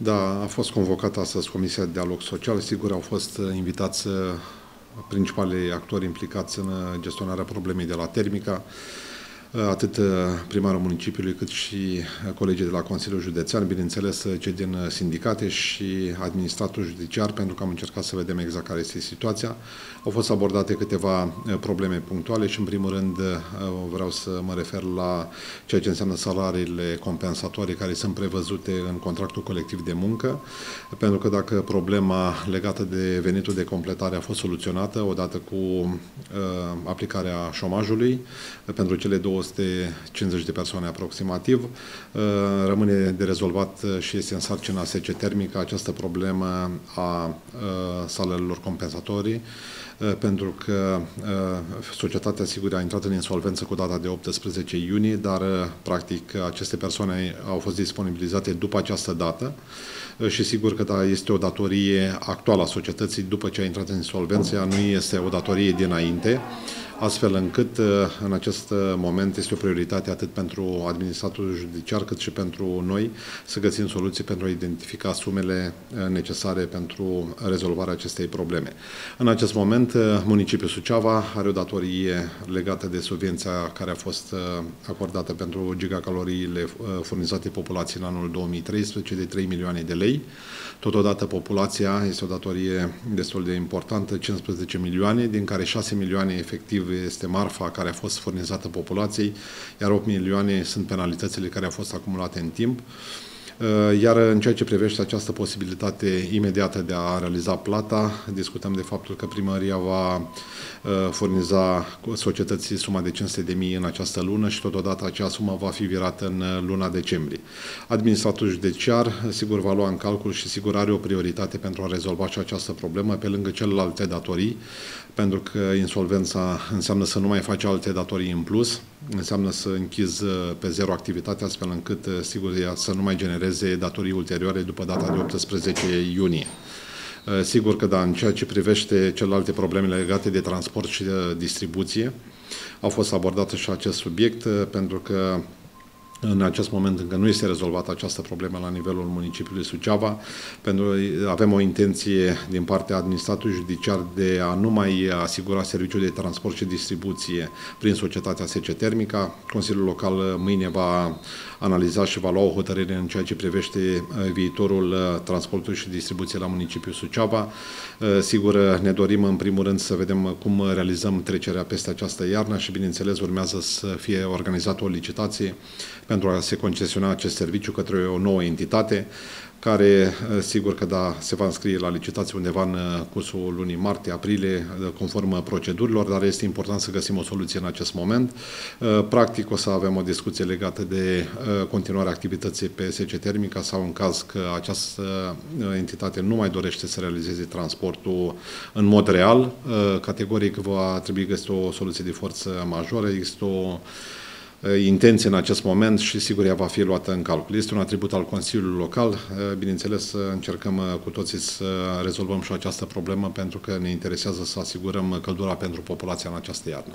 Da, a fost convocată astăzi Comisia de Dialog Social. Sigur, au fost invitați principalii actori implicați în gestionarea problemei de la Termica atât uh, primarul municipiului cât și uh, colegii de la Consiliul Județean, bineînțeles uh, cei din sindicate și administratul judiciar, pentru că am încercat să vedem exact care este situația. Au fost abordate câteva probleme punctuale și, în primul rând, vreau să mă refer la ceea ce înseamnă salariile compensatorii care sunt prevăzute în contractul colectiv de muncă, pentru că dacă problema legată de venitul de completare a fost soluționată odată cu uh, aplicarea șomajului pentru cele două 250 de persoane aproximativ. Uh, rămâne de rezolvat și este în sarcina SC Termică această problemă a uh, salelor compensatorii, uh, pentru că societatea sigur a intrat în insolvență cu data de 18 iunie, dar practic aceste persoane au fost disponibilizate după această dată și sigur că da, este o datorie actuală a societății după ce a intrat în insolvență, nu este o datorie dinainte astfel încât uh, în acest moment este o prioritate atât pentru administratul judiciar cât și pentru noi să găsim soluții pentru a identifica sumele uh, necesare pentru rezolvarea acestei probleme. În acest moment, uh, municipiul Suceava are o datorie legată de subvenția care a fost acordată pentru gigacaloriile furnizate populației în anul 2013 de 3 milioane de lei. Totodată populația este o datorie destul de importantă, 15 milioane, din care 6 milioane efectiv este marfa care a fost furnizată populației, iar 8 milioane sunt penalitățile care au fost acumulate în timp. Uh, iar în ceea ce privește această posibilitate imediată de a realiza plata, discutăm de faptul că primăria va uh, furniza societății suma de 500 de mii în această lună și totodată acea sumă va fi virată în uh, luna decembrie. Administratul judiciar, sigur, va lua în calcul și sigur are o prioritate pentru a rezolva și această problemă pe lângă celelalte datorii, pentru că insolvența înseamnă să nu mai faci alte datorii în plus, înseamnă să închizi pe zero activitatea astfel încât, sigur, să nu mai genereze genereze datorii ulterioare după data de 18 iunie. Uh, sigur că da, în ceea ce privește celelalte probleme legate de transport și de distribuție, au fost abordate și acest subiect, uh, pentru că în acest moment încă nu este rezolvată această problemă la nivelul municipiului Suceava, pentru că avem o intenție din partea administratului judiciar de a nu mai asigura serviciul de transport și distribuție prin societatea SC Termica. Consiliul Local mâine va analiza și va lua o hotărâre în ceea ce privește uh, viitorul uh, transportului și distribuției la municipiul Suceava. Uh, sigur, ne dorim în primul rând să vedem cum realizăm trecerea peste această iarnă și, bineînțeles, urmează să fie organizată o licitație pentru a se concesiona acest serviciu către o nouă entitate care uh, sigur că da, se va înscrie la licitație undeva în uh, cursul lunii martie-aprilie, uh, conform procedurilor, dar este important să găsim o soluție în acest moment. Practic o să avem o discuție legată de continuarea activității pe SC Termica sau în caz că această entitate nu mai dorește să realizeze transportul în mod real, categoric va trebui găsit o soluție de forță majoră, există o Uh, intenție în acest moment și sigur ea va fi luată în calcul. Este un atribut al Consiliului Local. Uh, bineînțeles, încercăm uh, cu toții să rezolvăm și această problemă pentru că ne interesează să asigurăm căldura pentru populația în această iarnă.